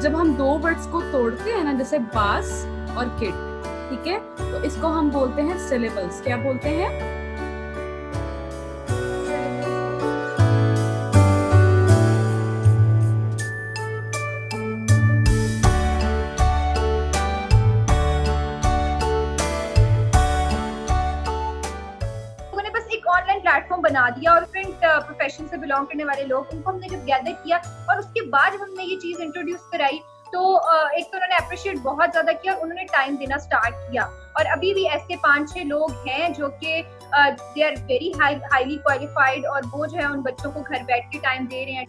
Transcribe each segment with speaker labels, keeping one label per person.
Speaker 1: जब हम दो वर्ड्स को तोड़ते हैं ना, जैसे बास और किट ठीक है? तो इसको हम बोलते हैं सिलेबल्स क्या बोलते हैं?
Speaker 2: प्लेटफॉर्म बना दिया और डिफरेंट प्रोफेशन से बिलोंग करने वाले लोग, उनको हमने जब गैदर किया और उसके बाद जब हमने ये चीज़ इंट्रोड्यूस कराई तो एक तो उन्होंने अप्रिशिएट बहुत ज़्यादा किया और उन्होंने टाइम देना स्टार्ट किया। और अभी भी ऐसे पाँच छह लोग हैं जो कि they are very highly qualified और वो जो है उन बच्चों को घर बैठ के टाइम दे रहे हैं।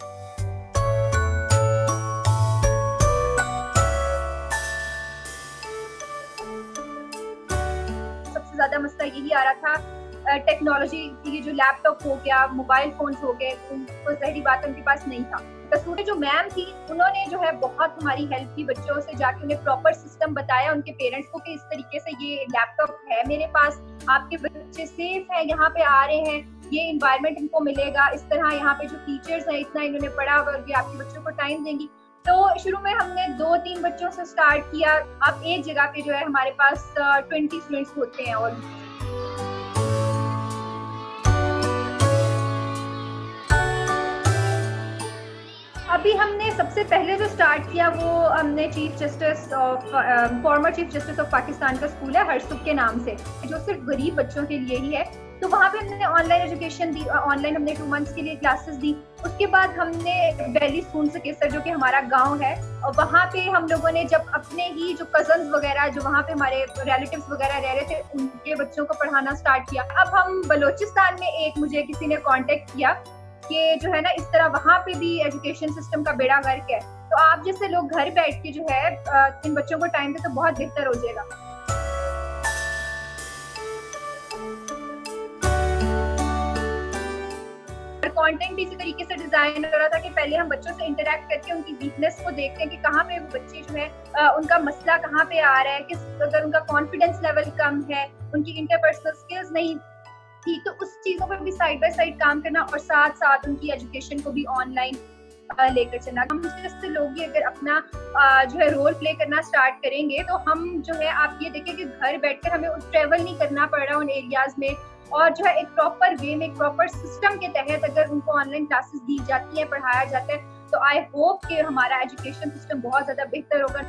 Speaker 2: ज़्यादा मसला यही आ रहा था टेक्नोलॉजी ये जो लैपटॉप हो गया मोबाइल फ़ोन हो गए उनको जहरी बात उनके पास नहीं था। कसूरी जो मैम थी, उन्होंने जो है बहुत हमारी हेल्प की, बच्चों से जाके उन्हें प्रॉपर सिस्टम बताया, उनके पेरेंट्स को कि इस तरीके से ये लैपटॉप है मेरे पास, आपके बच्चे सेफ़ है, यहाँ पे आ रहे हैं, ये इन्वायरमेंट इनको मिलेगा, इस तरह यहाँ पे जो टीचर्स हैं, इतना इन्होंने पढ़ा और ये आपके बच्चों को टाइम देंगी। तो शुरू में हमने दो तीन बच्चों से स्टार्ट किया, अब एक जगह पे जो है हमारे पास ट्वेंटी स्टूडेंट्स होते हैं और अभी हमने सबसे पहले जो स्टार्ट किया वो हमने chief justice of former chief justice of Pakistan का स्कूल है हरसुख के नाम से, जो सिर्फ़ गरीब बच्चों के लिए ही है। तो वहाँ पे हमने ऑनलाइन एजुकेशन दी ऑनलाइन हमने टू मंथ्स के लिए क्लासेस दी। उसके बाद हमने दिल्ली स्कूल से केसर जो कि हमारा गाँव है, और वहाँ पे हम लोगों ने जब अपने ही जो कज़न वगैरह जो वहाँ पे हमारे रिलेटिव्स वगैरह रह रहे थे, उनके बच्चों को पढ़ाना स्टार्ट किया। अब हम बलोचिस्तान में एक, मुझे किसी ने कॉन्टेक्ट किया कि जो है ना, इस तरह वहाँ पे भी एजुकेशन सिस्टम का बेड़ा गर्क है। तो आप जैसे लोग घर बैठ के जो है इन बच्चों को टाइम दे तो बहुत बेहतर हो जाएगा। कंटेंट इसी तरीके से डिज़ाइन हो रहा था कि पहले हम बच्चों से इंटरेक्ट करके उनकी वीकनेस को देखते हैं कि कहाँ पे बच्चे जो है उनका मसला कहाँ पे आ रहा है, किस, अगर उनका कॉन्फिडेंस लेवल कम है, उनकी इंटरपर्सनल स्किल्स नहीं थी तो उस चीज़ों पर भी साइड बाय साइड काम करना और साथ साथ उनकी एजुकेशन को भी ऑनलाइन लेकर चलना। हम जैसे लोग ही अगर अपना जो है रोल प्ले करना स्टार्ट करेंगे तो हम जो है, आप ये देखें कि घर बैठकर हमें ट्रेवल नहीं करना पड़ रहा उन एरियाज़ में। और जो है, एक प्रॉपर वे में, एक प्रॉपर सिस्टम के तहत अगर उनको ऑनलाइन क्लासेस दी जाती है, पढ़ाया जाता है तो आई होप कि हमारा एजुकेशन सिस्टम बहुत ज़्यादा बेहतर होगा।